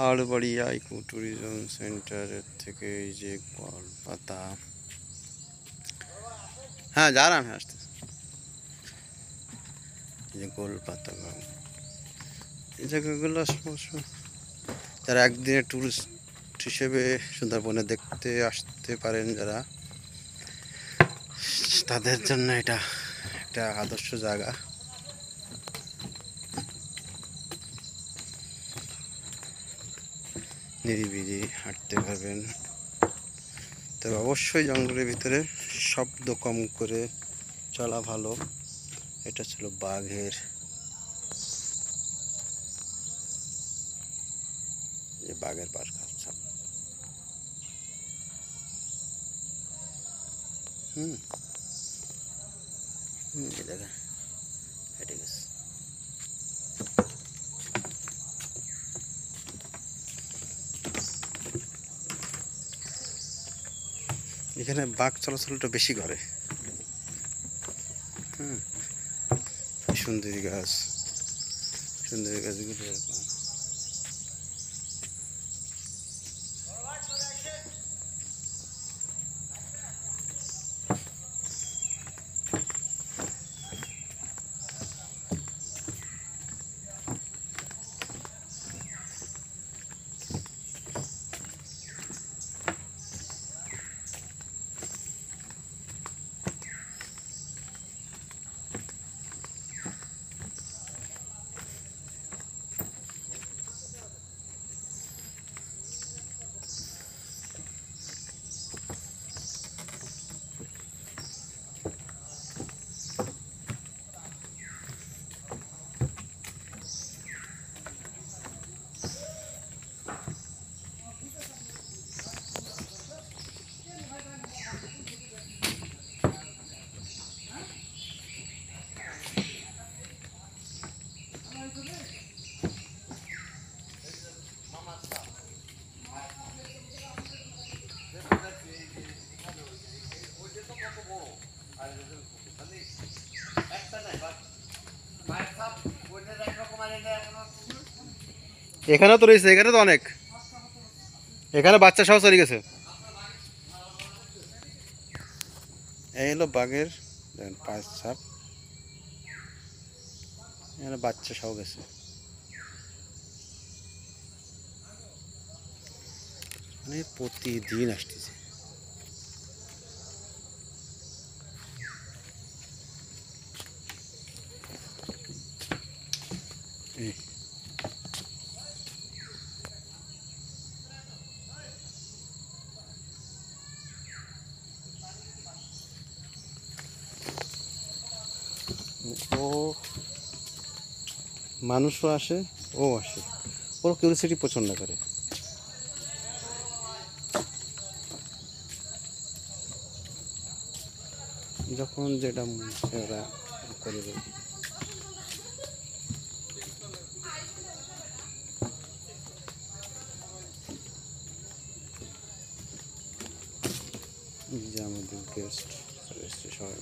হাড়বাড়িয়া eco tourism সেন্টারের থেকে এই যে কলপাতা। হ্যাঁ যা আমি আসতে এই যে গোলপাতা গ্রাম। এই জায়গাগুলো যারা একদিনে ট্যুরিস্ট হিসেবে সুন্দরবনে দেখতে আসতে পারেন যারা, তাদের জন্য এটা একটা আদর্শ জায়গা। নিরিবিলি হাঁটতে পারবেন। তবে অবশ্যই জঙ্গলের ভিতরে শব্দ কম করে চলা ভালো। এটা ছিল বাঘের যে বাঘের পাশ খাচ্ছা হুম। হুম দেখা এখানে বাঘ চলাচলটা বেশি করে। হ্যাঁ সুন্দরী গাছ। সুন্দরী গাছগুলো এরকম। এখানেও তো রয়েছে, এখানে তো অনেক। এখানে বাচ্চা সহ চলে গেছে। এই হলো বাঘের পাঁচ সাপ এখানে বাচ্চা সহ গেছে। মানে প্রতিদিন আসতেছে। ও মানুষও আসে ও আসে। ওর কিউরিসিটি পছন্দ করে। যখন যেটা ওরা করে দেবে। যে আমাদের গেস্ট এসছে সবাই